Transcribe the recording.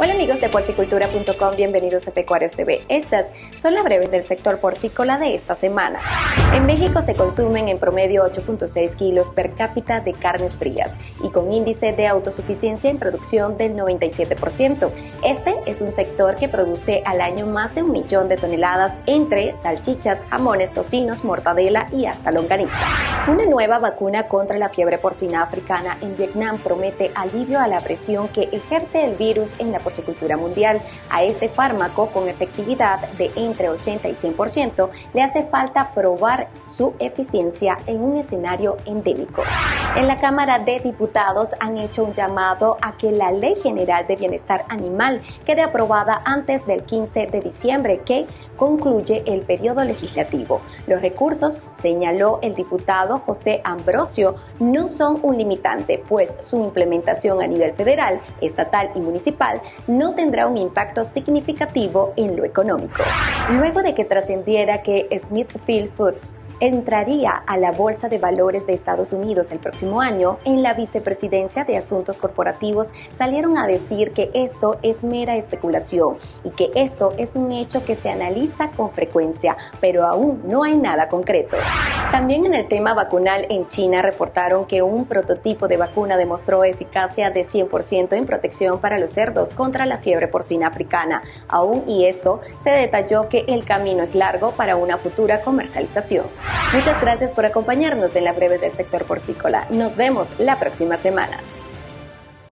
Hola amigos de porcicultura.com, bienvenidos a Pecuarios TV. Estas son las breves del sector porcícola de esta semana. En México se consumen en promedio 8.6 kilos per cápita de carnes frías y con índice de autosuficiencia en producción del 97%. Este es un sector que produce al año más de un millón de toneladas entre salchichas, jamones, tocinos, mortadela y hasta longaniza. Una nueva vacuna contra la fiebre porcina africana en Vietnam promete alivio a la presión que ejerce el virus en la porcicultura mundial. A este fármaco, con efectividad de entre 80 y 100%, le hace falta probar su eficiencia en un escenario endémico. En la Cámara de Diputados han hecho un llamado a que la Ley General de Bienestar Animal quede aprobada antes del 15 de diciembre, que concluye el periodo legislativo. Los recursos, señaló el diputado José Ambrosio, no son un limitante, pues su implementación a nivel federal, estatal y municipal no tendrá un impacto significativo en lo económico. Luego de que trascendiera que Smithfield Foods entraría a la Bolsa de Valores de Estados Unidos el próximo año, en la Vicepresidencia de Asuntos Corporativos salieron a decir que esto es mera especulación y que esto es un hecho que se analiza con frecuencia, pero aún no hay nada concreto. También en el tema vacunal en China reportaron que un prototipo de vacuna demostró eficacia de 100% en protección para los cerdos contra la fiebre porcina africana. Aún y esto se detalló que el camino es largo para una futura comercialización. Muchas gracias por acompañarnos en la breve del sector porcícola. Nos vemos la próxima semana.